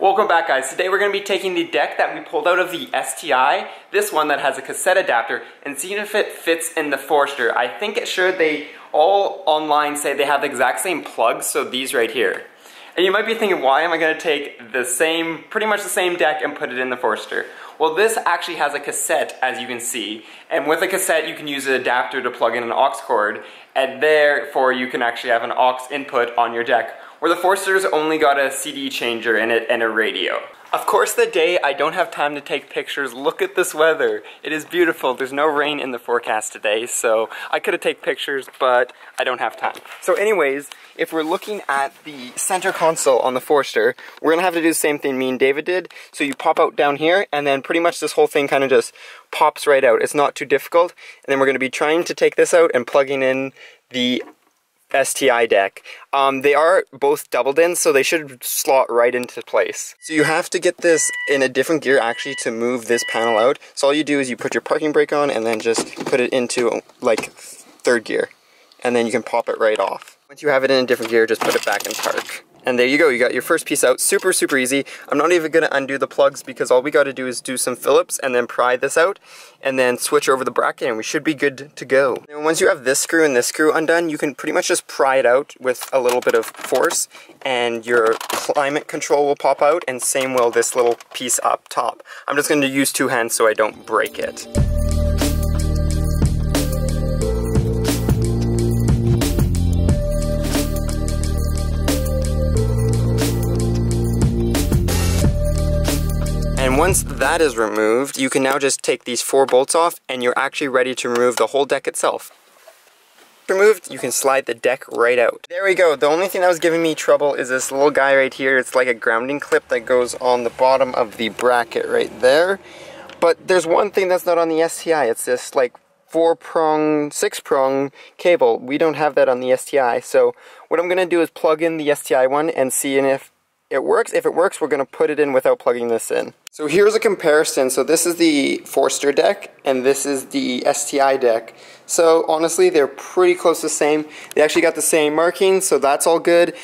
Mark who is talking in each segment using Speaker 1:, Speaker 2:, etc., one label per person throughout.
Speaker 1: Welcome back guys. Today we're going to be taking the deck that we pulled out of the STI, this one that has a cassette adapter, and seeing if it fits in the Forester. I think it should. They all online say they have the exact same plugs, so these right here. And you might be thinking, why am I going to take the same, pretty much the same deck and put it in the Forester? Well, this actually has a cassette, as you can see, and with a cassette you can use an adapter to plug in an aux cord, and therefore you can actually have an aux input on your deck where the Forester's only got a CD changer in it and a radio. Of course the day I don't have time to take pictures, look at this weather. It is beautiful. There's no rain in the forecast today, so I could have taken pictures, but I don't have time. So anyways, if we're looking at the center console on the Forester, we're gonna have to do the same thing me and David did. So you pop out down here, and then pretty much this whole thing kind of just pops right out. It's not too difficult. And then we're gonna be trying to take this out and plugging in the STI deck. Um, they are both double DIN, so they should slot right into place. So you have to get this in a different gear actually to move this panel out. So all you do is you put your parking brake on and then just put it into like third gear. And then you can pop it right off. Once you have it in a different gear, just put it back in park. And there you go, you got your first piece out. Super, super easy. I'm not even gonna undo the plugs because all we gotta do is do some Phillips and then pry this out and then switch over the bracket and we should be good to go. And once you have this screw and this screw undone, you can pretty much just pry it out with a little bit of force and your climate control will pop out and same will this little piece up top. I'm just gonna use two hands so I don't break it. Once that is removed, you can now just take these four bolts off and you're actually ready to remove the whole deck itself. Removed, you can slide the deck right out. There we go. The only thing that was giving me trouble is this little guy right here. It's like a grounding clip that goes on the bottom of the bracket right there. But there's one thing that's not on the STI. It's this like four prong, six prong cable. We don't have that on the STI. So what I'm going to do is plug in the STI one and see if it works. If it works, we're going to put it in without plugging this in. So here's a comparison. So this is the Forester deck, and this is the STI deck. So honestly, they're pretty close to the same. They actually got the same markings, so that's all good.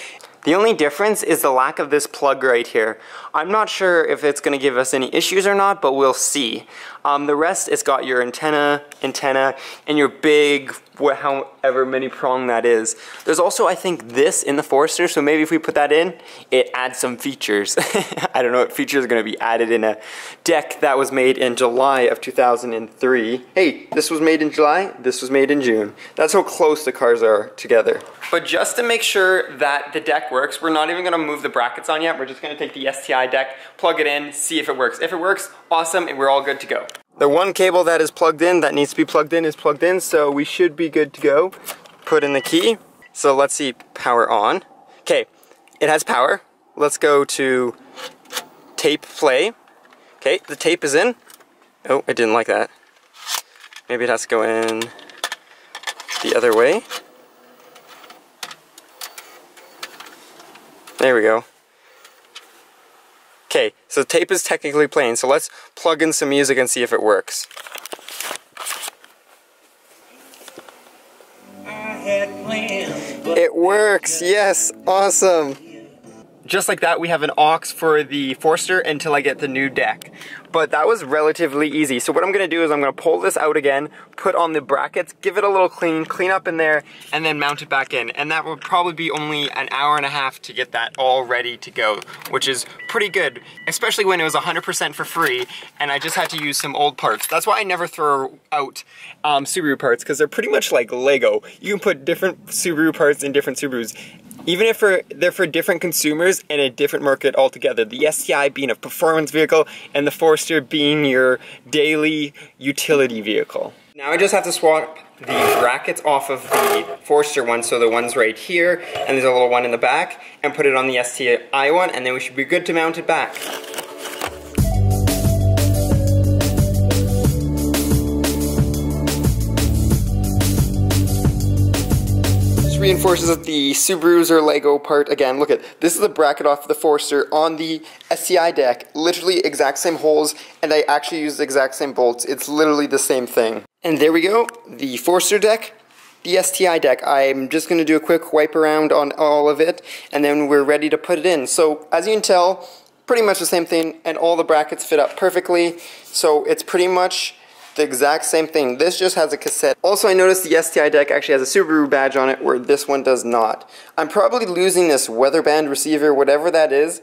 Speaker 1: The only difference is the lack of this plug right here. I'm not sure if it's going to give us any issues or not, but we'll see. Um, the rest, it's got your antenna, antenna, and your big, however many prong that is. There's also, I think, this in the Forester, so maybe if we put that in, it adds some features. I don't know what features are going to be added in a deck that was made in July of 2003. Hey, this was made in July, this was made in June. That's how close the cars are together. But just to make sure that the deck works, we're not even to move the brackets on yet. We're just to take the STI deck, plug it in, see if it works. If it works, awesome, and we're all good to go. The one cable that is plugged in, that needs to be plugged in, is plugged in, so we should be good to go. Put in the key. So let's see, power on. Okay, it has power. Let's go to tape play. Okay, the tape is in. Oh, I didn't like that. Maybe it has to go in the other way. There we go. Okay, so tape is technically playing, so let's plug in some music and see if it works. It works, yes, awesome. Just like that, we have an aux for the Forester until I get the new deck but that was relatively easy. So what I'm gonna do is I'm gonna pull this out again, put on the brackets, give it a little clean, clean up in there, and then mount it back in. And that would probably be only an hour and a half to get that all ready to go, which is pretty good, especially when it was 100% for free, and I just had to use some old parts. That's why I never throw out um, Subaru parts, because they're pretty much like Lego. You can put different Subaru parts in different Subarus. Even if they're for different consumers and a different market altogether. The STI being a performance vehicle and the Forester being your daily utility vehicle. Now I just have to swap the brackets off of the Forester one, so the one's right here, and there's a little one in the back, and put it on the STI one, and then we should be good to mount it back. Reinforces the Subarus or Lego part. Again, look at this is the bracket off the Forester on the STI deck. Literally exact same holes, and I actually use the exact same bolts. It's literally the same thing. And there we go, the Forester deck, the STI deck. I'm just going to do a quick wipe around on all of it, and then we're ready to put it in. So, as you can tell, pretty much the same thing, and all the brackets fit up perfectly. So it's pretty much the exact same thing. This just has a cassette. Also, I noticed the STI deck actually has a Subaru badge on it where this one does not. I'm probably losing this weather band receiver, whatever that is.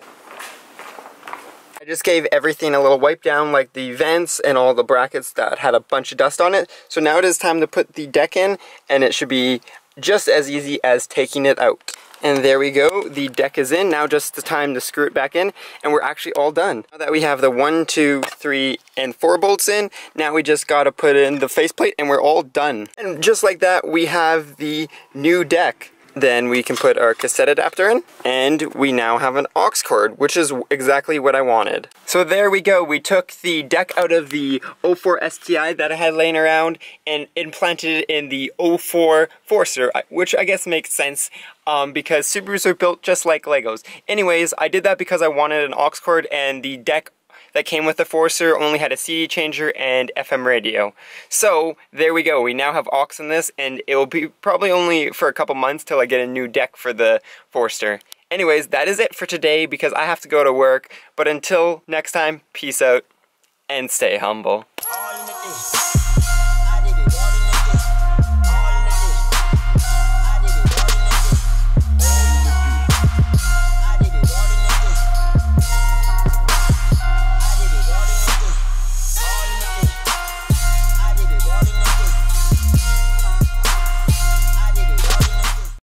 Speaker 1: I just gave everything a little wipe down like the vents and all the brackets that had a bunch of dust on it. So now it is time to put the deck in and it should be just as easy as taking it out. And there we go, the deck is in. Now just the time to screw it back in, and we're actually all done. Now that we have the one, two, three, and four bolts in, now we just gotta put in the faceplate and we're all done. And just like that, we have the new deck. Then we can put our cassette adapter in, and we now have an aux cord, which is exactly what I wanted. So there we go, we took the deck out of the 04 STI that I had laying around and implanted it in the 04 Forester, which I guess makes sense um, because Subarus are built just like Legos. Anyways, I did that because I wanted an aux cord and the deck that came with the Forester only had a CD changer and FM radio. So there we go. We now have aux in this and it will be probably only for a couple months till I get a new deck for the Forester. Anyways, that is it for today because I have to go to work. But until next time, peace out and stay humble.